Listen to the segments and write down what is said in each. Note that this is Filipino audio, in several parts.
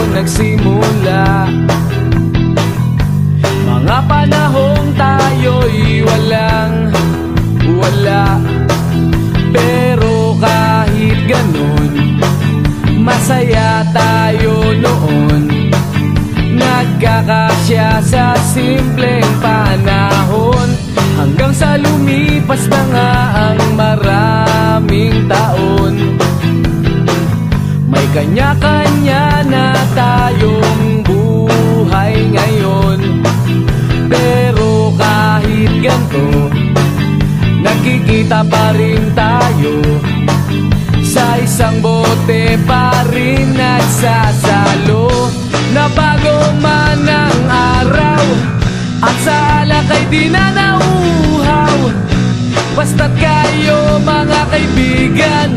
noon nagsimula. Mga panahong tayo'y walang wala. Pero kahit ganun Masaya tayo noon. Nagkakasya sa simpleng panahon. Hanggang sa lumipas na nga ang maraming taon. May kanya-kanya tayong buhay ngayon. Pero kahit ganito Nagkikita pa rin tayo. Sa isang bote pa rin nagsasalo. Nabago man ang araw At sa alak ay di na nauhaw. Basta't kayo mga kaibigan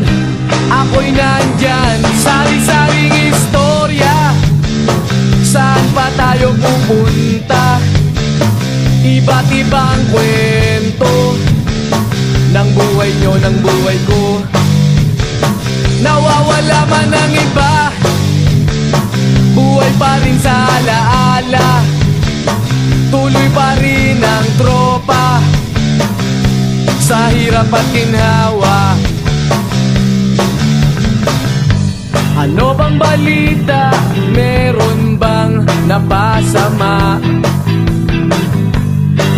Ako'y nandyan. Sari-saring Tayo pupunta. Iba't ibang kwento Ng buhay nyo, ng buhay ko. Nawawala man ang iba Buhay pa rin sa alaala. Tuloy pa rin ang tropa Sa hirap at ginhawa Ano bang balita? Napasama?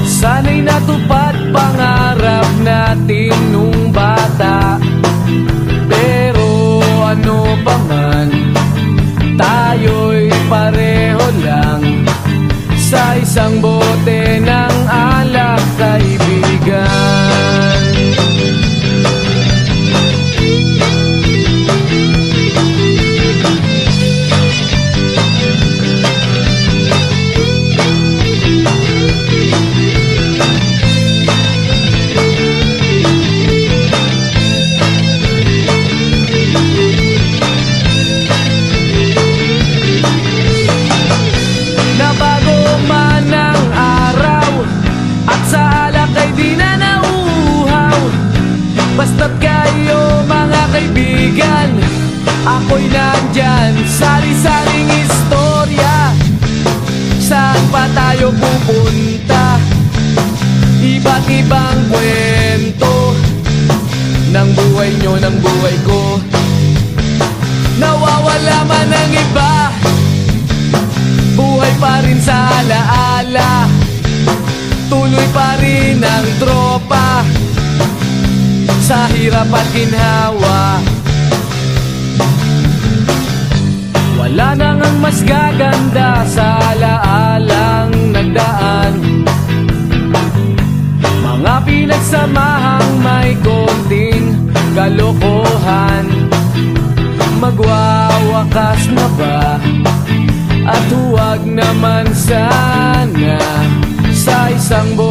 Sana'y natupad pangarap natin nung bata Pero ano pa man Ako'y nandyan Sari-saring istorya. Saan pa tayo pupunta? Iba't ibang kwento Ng buhay nyo, ng buhay ko. Nawawala man ang iba Buhay pa rin sa alaala. Tuloy pa rin ang tropa Sa hirap at ginhawa Wala nang ang mas gaganda sa alaalang nagdaan Mga pinagsamahang may konting kalokohan Magwawakas na ba? At huwag naman sana Sa isang magganyan